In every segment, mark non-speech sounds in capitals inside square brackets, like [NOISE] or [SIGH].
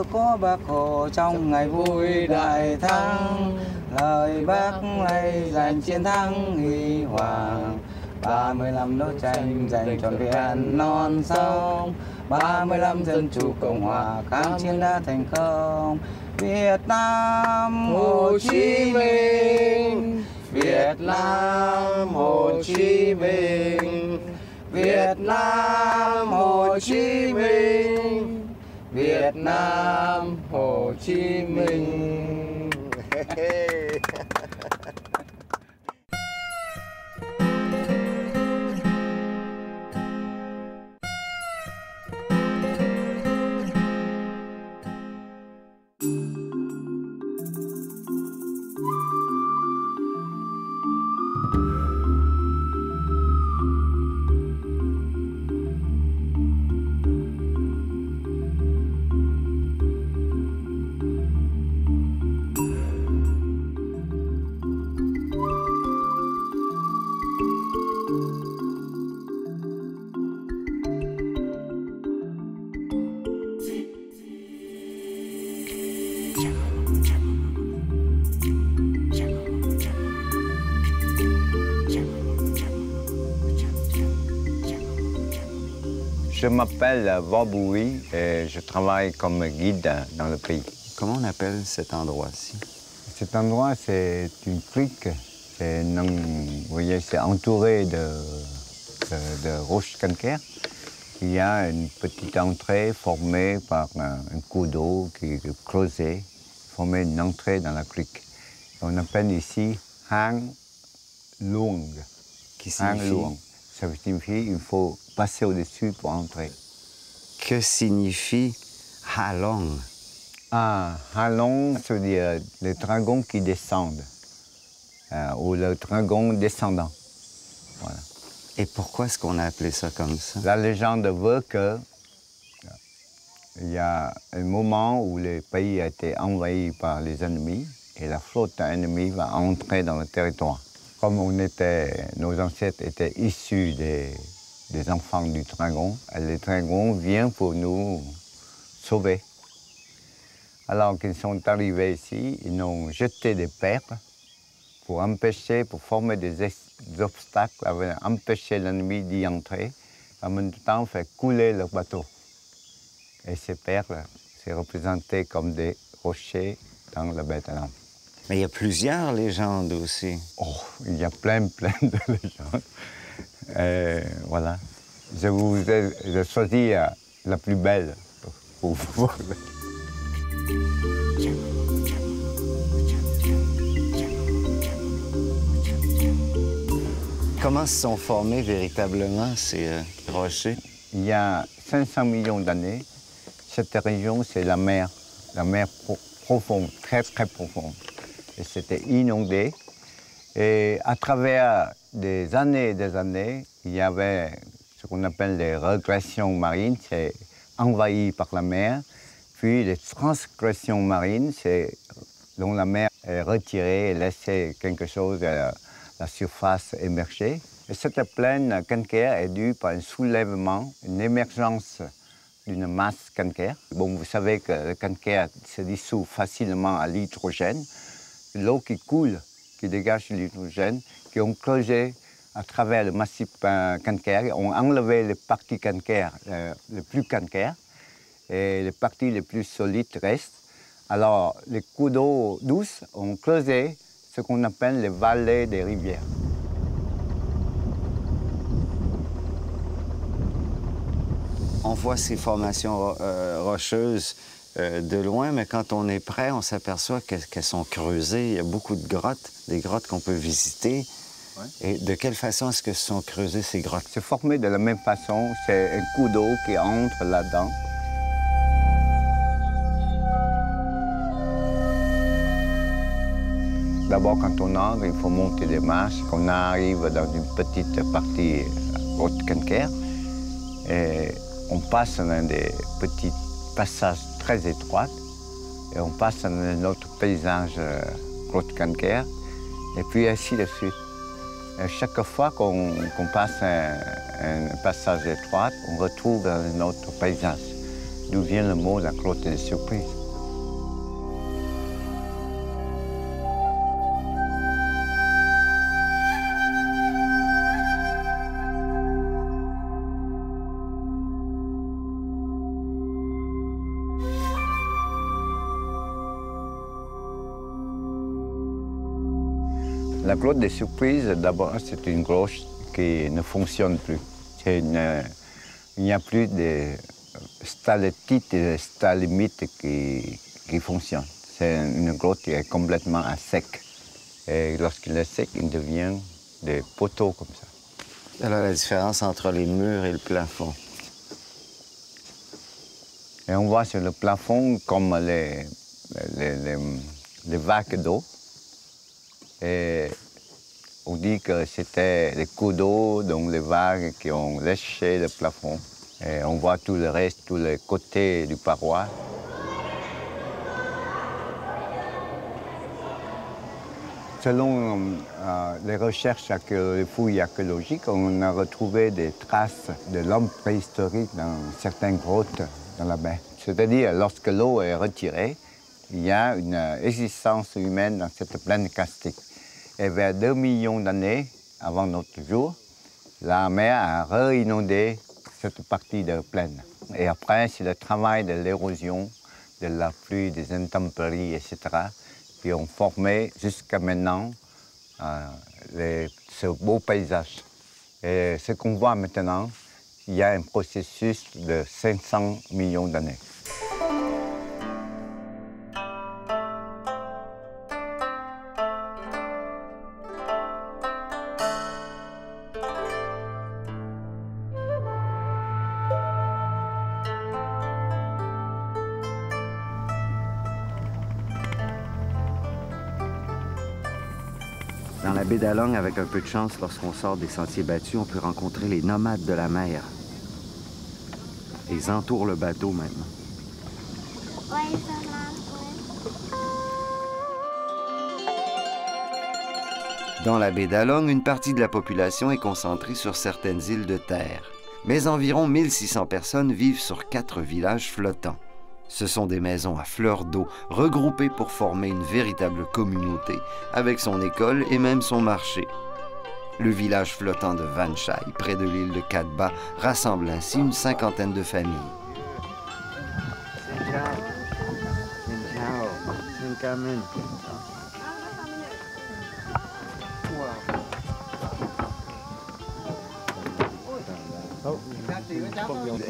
nhớ có bác hồ trong ngày vui đại thắng. lời bác lay giành chiến thắng huy hoàng. 35 đấu tranh giành trọn vẹn non sông. 35 dân chủ cộng hòa kháng chiến đã thành công. Việt Nam Hồ Chí Minh. Việt Nam Hồ Chí Minh. Việt Nam Hồ Chí Minh Việt Nam Hồ Chí Minh. Je m'appelle Boboui et je travaille comme guide dans le pays. Comment on appelle cet endroit-ci? Cet endroit, c'est une crique. C'est non- vous voyez, c'est entouré de, de- de roches calcaires. Il y a une petite entrée formée par un, un coup d'eau qui est creusé, formait une entrée dans la crique. On appelle ici Hang Luang. Qui Hang signifie? Ça signifie qu'il faut passer au-dessus pour entrer. Que signifie Halong? Ah, Halong, ça veut dire les dragons qui descendent, euh, ou le dragon descendant. Voilà. Et pourquoi est-ce qu'on a appelé ça comme ça? La légende veut que euh, il y a un moment où le pays a été envahi par les ennemis et la flotte ennemie va entrer dans le territoire. Comme on était, nos ancêtres étaient issus des, enfants du dragon, le dragon vient pour nous sauver. Alors qu'ils sont arrivés ici, ils ont jeté des perles pour empêcher, pour former des, obstacles, afin d'empêcher l'ennemi d'y entrer, en même temps faire couler le bateau. Et ces perles, c'est représenté comme des rochers dans la baie de. Mais il y a plusieurs légendes aussi. Oh, il y a plein, plein de [LAUGHS] légendes. Euh, voilà. Je vous ai choisi euh, la plus belle pour vous. Comment se sont formés véritablement ces euh, rochers? Il y a 500 millions d'années, cette région, c'est la mer, la mer pro- profonde, très très profonde. C'était inondé. Et à travers des années et des années, il y avait ce qu'on appelle les régressions marines, c'est envahi par la mer. Puis les transgressions marines, c'est dont la mer est retirée et laissée quelque chose à la surface émerger. Et cette plaine calcaire est due par un soulèvement, une émergence d'une masse calcaire. Bon, vous savez que le calcaire se dissout facilement à l'hydrogène. L'eau qui coule, qui dégage l'hydrogène, qui ont creusé à travers le massif calcaire, ont enlevé les parties calcaires euh, les plus calcaires et les parties les plus solides restent. Alors, les coups d'eau douce ont creusé ce qu'on appelle les vallées des rivières. On voit ces formations euh, rocheuses euh, de loin, mais quand on est près, on s'aperçoit que- qu'elles sont creusées. Il y a beaucoup de grottes, des grottes qu'on peut visiter. Et de quelle façon est-ce que sont creusées ces grottes? C'est formé de la même façon, c'est un coup d'eau qui entre là-dedans. D'abord, quand on entre, il faut monter des marches. On arrive dans une petite partie haute calcaire et on passe dans des petits passages très étroits et on passe un autre paysage euh, calcaire et puis ainsi de suite. Chaque fois qu'on passe un, passage étroit, on retrouve un autre paysage. d'où vient le mot la grotte des surprises. La grotte des surprises, d'abord, c'est une grotte qui ne fonctionne plus. Une, il n'y a plus de stalactites et de stalagmites qui, qui fonctionnent. C'est une grotte qui est complètement à sec. Et lorsqu'il est sec, il devient des poteaux comme ça. Alors la différence entre les murs et le plafond? Et on voit sur le plafond comme les, les, les, les vagues d'eau. Et on dit que c'était les coups d'eau, donc les vagues qui ont léché le plafond. Et on voit tout le reste, tous les côtés du paroi. Selon euh, les recherches, les fouilles archéologiques, on a retrouvé des traces de l'homme préhistorique dans certaines grottes dans la baie. C'est-à-dire, lorsque l'eau est retirée, il y a une existence humaine dans cette plaine castique. Et vers 2 millions d'années avant notre jour, la mer a réinondé cette partie de plaine. Et après, c'est le travail de l'érosion, de la pluie, des intempéries, etc., qui ont formé jusqu'à maintenant euh, ce beau paysage. Et ce qu'on voit maintenant, il y a un processus de 500 millions d'années. Baie d'Along, avec un peu de chance, lorsqu'on sort des sentiers battus, on peut rencontrer les nomades de la mer. Ils entourent le bateau même. Dans la baie d'Along, une partie de la population est concentrée sur certaines îles de terre. Mais environ 1600 personnes vivent sur quatre villages flottants. Ce sont des maisons à fleurs d'eau, regroupées pour former une véritable communauté, avec son école et même son marché. Le village flottant de Van Chai, près de l'île de Katba, rassemble ainsi une cinquantaine de familles.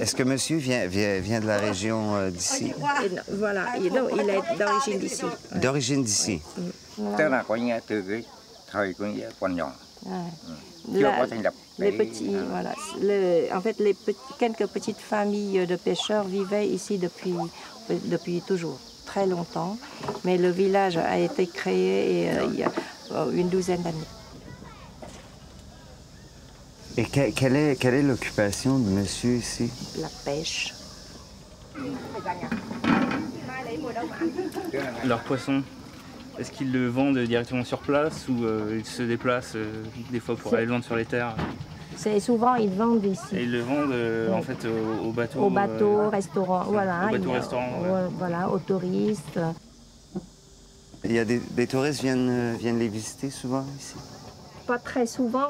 Est-ce que monsieur vient, vient, vient de la région euh, d'ici? Voilà, il, non, il est d'origine d'ici. D'origine d'ici. La- lập les petits, voilà. Le- en fait, les quelques petites familles de pêcheurs vivaient ici depuis, depuis toujours, très longtemps. Mais le village a été créé euh, il y a euh, une douzaine d'années. Et que- quelle est, quelle est l'occupation de monsieur ici? La pêche. Leur poisson, est-ce qu'ils le vendent directement sur place ou euh, ils se déplacent euh, des fois pour aller le vendre sur les terres? C'est souvent ils vendent Et ici. ils le vendent euh, en fait au, au bateau Au bateau, euh, au restaurant, voilà. au bateau, restaurant, ouais. Voilà, aux touristes. Il y a des, des touristes viennent, viennent les visiter souvent ici? Pas très souvent.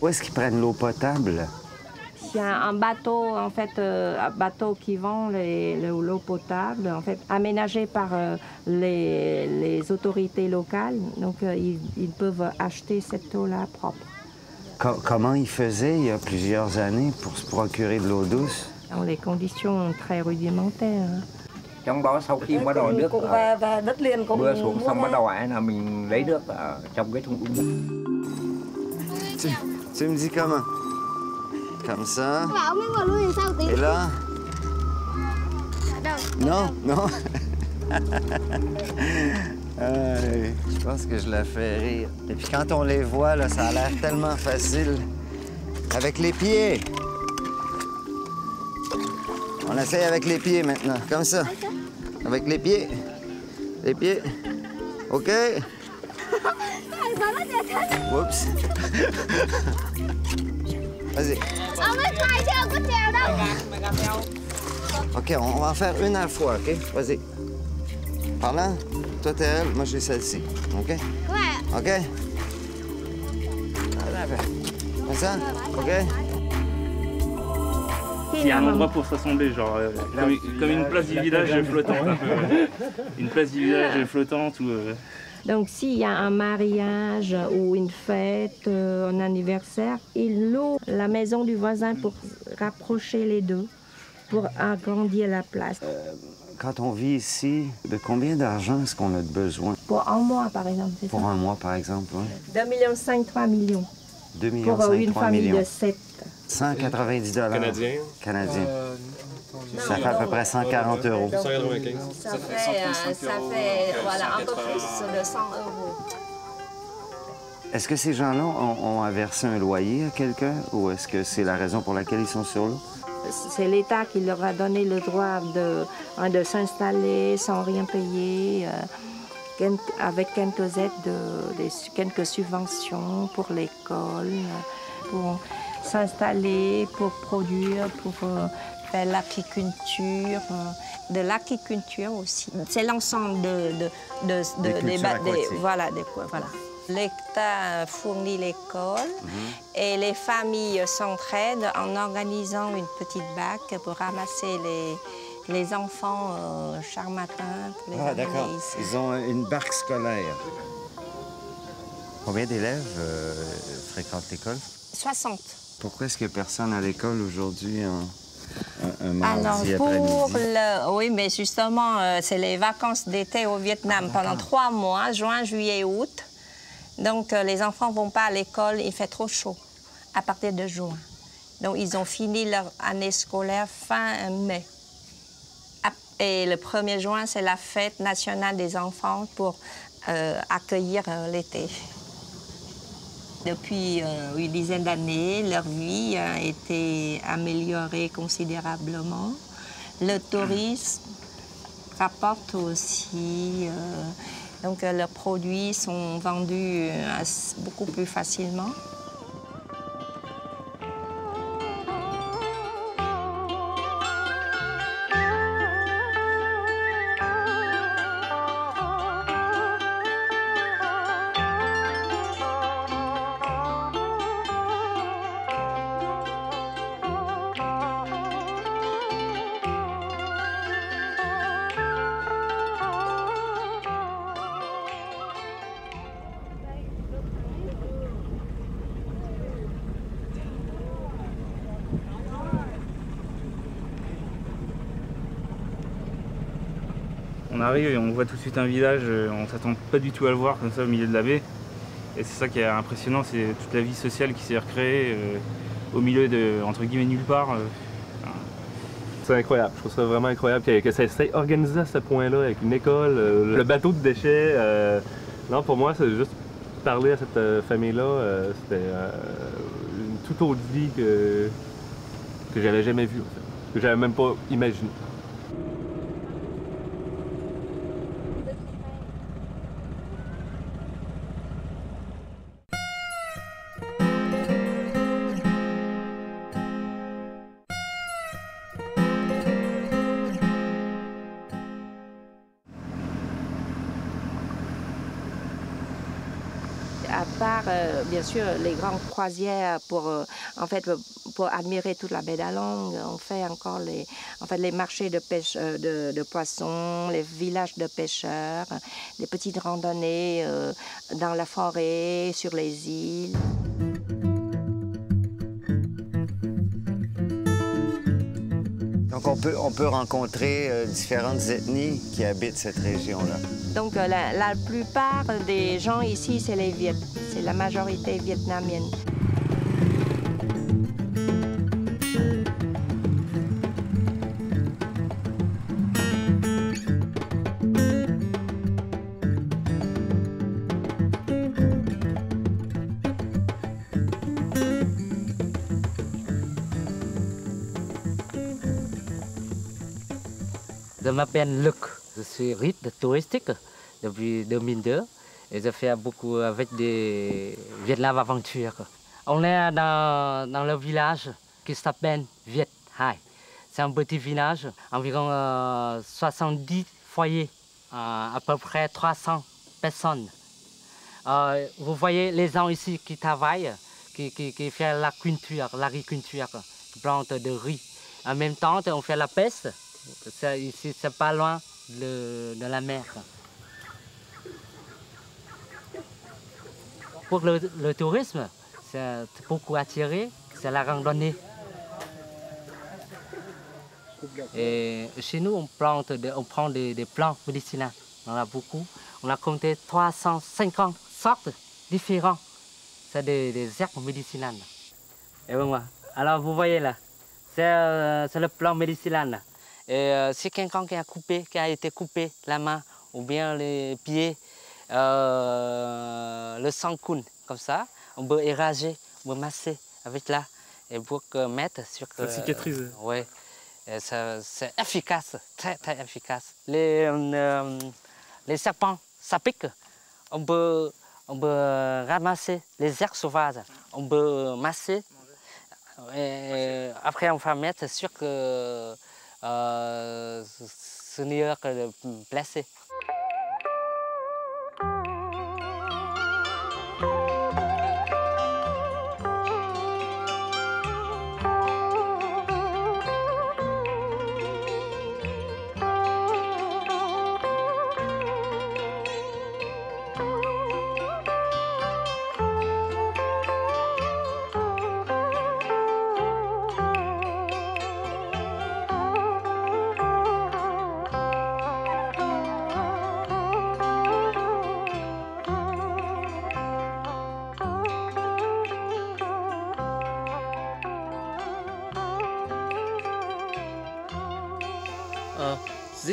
Où est-ce qu'ils prennent l'eau potable? Il y a un bateau, en fait, euh, un bateau qui vend l'eau potable, en fait, aménagé par euh, les, les autorités locales. Donc, euh, ils, ils peuvent acheter cette eau-là propre. Co- comment ils faisaient il y a plusieurs années pour se procurer de l'eau douce? Dans les conditions très rudimentaires. hein. Trong đó sau khi bắt đầu nước cũng ở- về về đất liền cũng mưa xuống mua xong ngay. bắt đầu ấy là mình lấy nước ở trong cái thùng ung Tu, tu me dis comment? Comme ça. Tí Et là? Non, non. [LAUGHS] Euh, je pense que je la fais rire. Et puis quand on les voit, là, ça a l'air tellement facile. Avec les pieds. On essaye avec les pieds maintenant, comme ça. Avec les pieds. Les pieds. OK? [LAUGHS] Oups. Vas-y. OK, on va en faire une à la fois, OK? Vas-y. Par là, toi, t'es elle, moi, j'ai celle-ci. OK? Ouais. OK? Comme ça? OK? Il y a un endroit pour s'assembler, genre euh, comme, comme une place du village flottante, un peu. euh, Une place du village flottante où. Euh, Donc s'il y a un mariage ou une fête, euh, un anniversaire, il loue la maison du voisin pour rapprocher les deux, pour agrandir la place. Quand on vit ici, de combien d'argent est-ce qu'on a besoin? Pour un mois, par exemple, c'est ça? Pour un mois, par exemple, oui. 2 millions 5, 3 millions. 2 millions, Pour euh, 5, une 3 famille millions. de 7. 190 dollars Canadien? canadiens. Ça fait à peu près 140 euros. 195. Ça fait, euh, ça fait voilà, un peu plus de 100 euros. Est-ce que ces gens-là ont, ont à verser un loyer à quelqu'un ou est-ce que c'est la raison pour laquelle ils sont sur l'eau? C'est l'État qui leur a donné le droit de, hein, de s'installer sans rien payer, euh, avec quelques aides, de, des quelques subventions pour l'école, euh, pour s'installer, pour produire, pour euh, faire l'agriculture. euh, de l'agriculture aussi. C'est l'ensemble de, de, de, de- Des voilà, des, voilà. L'État fournit l'école et les familles s'entraident en organisant une petite bac pour ramasser les, les enfants euh, chaque matin pour les Ah, d'accord. Ils ont une barque scolaire. Combien d'élèves euh, fréquentent l'école? 60. Pourquoi est-ce a personne à l'école aujourd'hui un, un- un Alors pour le... Oui, mais justement, euh, c'est les vacances d'été au Vietnam pendant trois mois, juin, juillet, août. Donc euh, les enfants vont pas à l'école, il fait trop chaud à partir de juin. Donc ils ont fini leur année scolaire fin mai. Et le 1er juin, c'est la fête nationale des enfants pour euh, accueillir l'été. Depuis euh, une dizaine d'années, leur vie a été améliorée considérablement. Le tourisme rapporte aussi. euh, donc euh, leurs produits sont vendus euh, beaucoup plus facilement. Arrive et on voit tout de suite un village, euh, on s'attend pas du tout à le voir comme ça au milieu de la baie. Et c'est ça qui est impressionnant, c'est toute la vie sociale qui s'est recréée euh, au milieu de, entre guillemets, nulle part. euh. C'est incroyable. Je trouve ça vraiment incroyable que, que ça s'est organisé à ce point-là avec une école, le bateau de déchets. non, pour moi, c'est juste parler à cette famille-là, c'était une toute autre vie que, que j'avais jamais vue, que j'avais même pas imaginé. Euh, bien sûr, les grandes croisières pour, euh, en fait, pour admirer toute la baie d'Along, on fait encore les, les marchés de pêche euh, de, poissons, les villages de pêcheurs, des petites randonnées dans la forêt, sur les îles. Donc, on peut, on peut rencontrer euh, différentes ethnies qui habitent cette région-là. Donc, euh, la, la plupart des gens ici, c'est les Viet, c'est la majorité vietnamienne. M'appelle Luc, je suis guide touristique depuis 2002 et je fais beaucoup avec des Vietnam Aventure. On est dans, dans le village qui s'appelle Viet Hai. C'est un petit village, environ 70 foyers, à peu près 300 personnes. vous voyez les gens ici qui travaillent, qui, qui, qui font la culture, l'agriculture, plantent de riz. En même temps, on fait la Ici, c'est pas loin de, la mer. Pour le, tourisme, c'est beaucoup attiré, c'est la randonnée. Et chez nous, on, plante on prend des, des plantes médicinales. On a beaucoup. On a compté 350 sortes différentes. C'est des, herbes médicinales. Et alors vous voyez là, c'est euh, le plan médicinal. Et euh, si quelqu'un qui a coupé, qui a été coupé la main ou bien les pieds, euh, le sang coule comme ça, on peut érager, on peut masser avec là et pour mettre sur. Ça cicatrise. oui, c'est efficace, très très efficace. Les, les serpents, ça pique. On peut, on peut ramasser les herbes sauvages, on peut masser et après, on va mettre sur que euh, ce n'est que placé.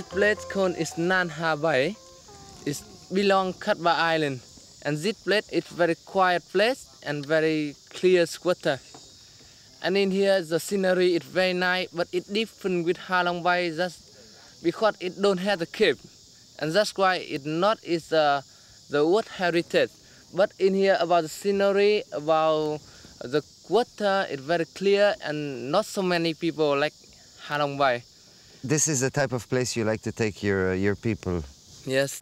Place called is Nan Bay. It belong Katba Island. And this place is very quiet place and very clear water. And in here the scenery is very nice, but it's different with Halong Bay just because it don't have the cape. And that's why it not is uh, the World Heritage. But in here about the scenery, about the water, it's very clear and not so many people like Halong Bay. This is the type of place you like to take your, uh, your people. Yes.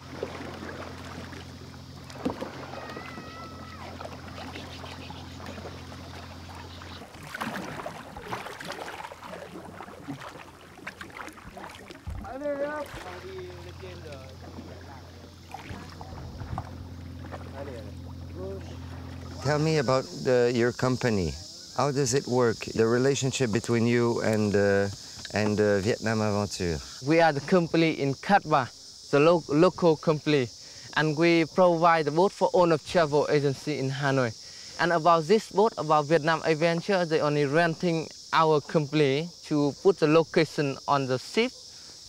Tell me about the, your company. How does it work? The relationship between you and uh, and uh, Vietnam Aventure. We are the company in Katba, the lo local company, and we provide the boat for owner travel agency in Hanoi. And about this boat, about Vietnam Adventure, they only renting our company to put the location on the ship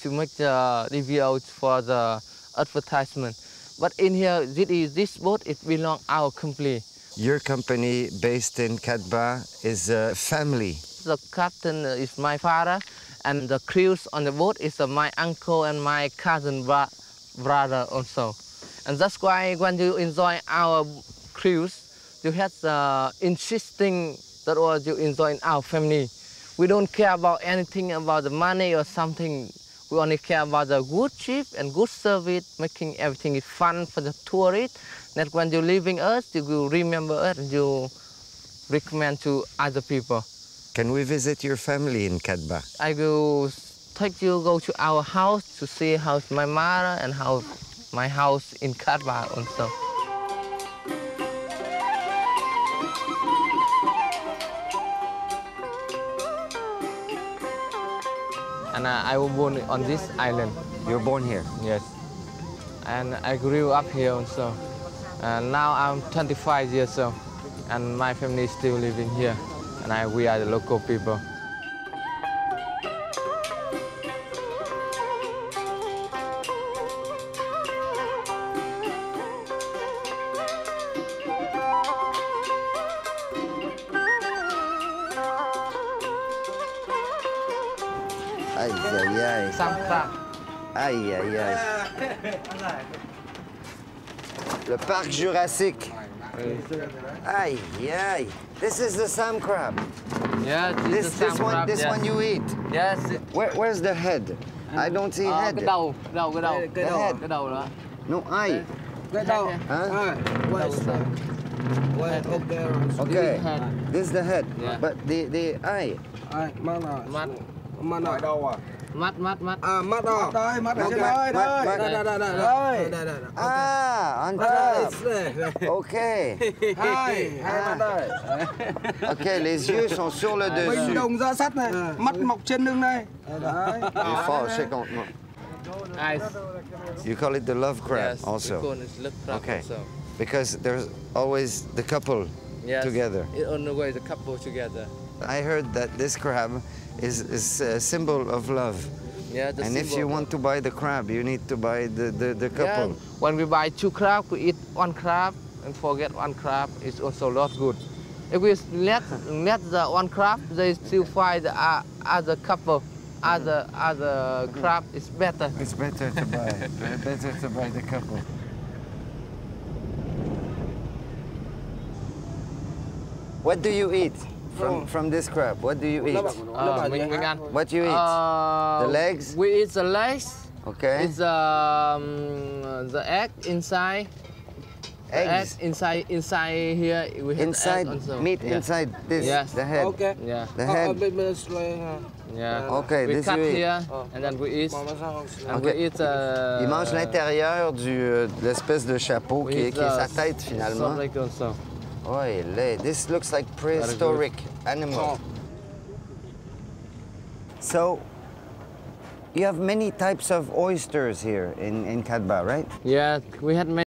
to make the reviews for the advertisement. But in here, this, is, this boat, it belong our company. Your company, based in Katba, is a family. The captain is my father, and the crews on the boat is uh, my uncle and my cousin bro brother also. And that's why when you enjoy our cruise, you have the insisting that was you enjoy in our family. We don't care about anything about the money or something. We only care about the good trip and good service, making everything is fun for the tourists. That when you're leaving us, you will remember us and you recommend to other people. Can we visit your family in Kadba? I will take you go to our house to see how's my mother and how my house in Kadba also. And I was born on this island. You were born here? Yes. And I grew up here also. And now I'm 25 years old, and my family is still living here and I, we are the local people. Aïe, aïe, aïe. Aïe, aïe, aïe. Le parc jurassique. Aïe, aïe. This is the Sam crab. Yeah, this, This, is the this Sam one, crab, this yes. one you eat. Yes. Where, where's the head? I don't see Ờ, head. cái đầu, cái đầu, cái đầu. cái đầu. Cái đầu đó. No eye. Cái đầu. Huh? Head. Okay. head. This is the head. Yeah. But the, the eye. Mắt. Ở đâu à? Mắt, mắt, mắt. À, mắt đó. Đây, mắt ở Okay, trên đây, mắt, đây. mắt. Đây, đây, đây, đây. Đây, đây, đây. Ah, on Đây, top. đây, đây. Okay. [LAUGHS] Hai, hai mắt đây. [LAUGHS] Ok, les yeux sont sur le Bình dessus. đồng ra sắt này, mắt mọc trên lưng này. Đấy. Il est fâché contre moi. Eyes. You call it the love crab Yes. also. Look crab Okay. also. Because there's always the couple Yes. together. It always the couple together. I heard that this crab is, is a symbol of love. Yeah, and if you want to buy the crab, you need to buy the, the, the couple. Yeah. When we buy two crab, we eat one crab and forget one crab. It's also not good. If we let let the one crab, they still find the uh, other couple, other other crab. It's better. It's better to buy. [LAUGHS] better to buy the couple. What do you eat from, from this crab? What do you eat? Uh, mình, mình ăn. What you eat? Uh, The legs? We eat the legs. Okay. It's um, the egg inside. Eggs. Egg inside inside here. We have Inside, also. meat Yeah. inside this, Yes. the head. Ok. Yeah. The head. ở bên bên Slay, ha. Yeah. Okay, we this cut you eat. here and then we eat. Mama sao không Slay? And Ok. we eat. Uh, Il mange l'intérieur du, euh, de l'espèce de chapeau qui, est- qui est uh, sa tête finalement. Something also. Oh, est. This looks like prehistoric animal. So, you have many types of oysters here in, in Kadba, right? Yeah, we had many.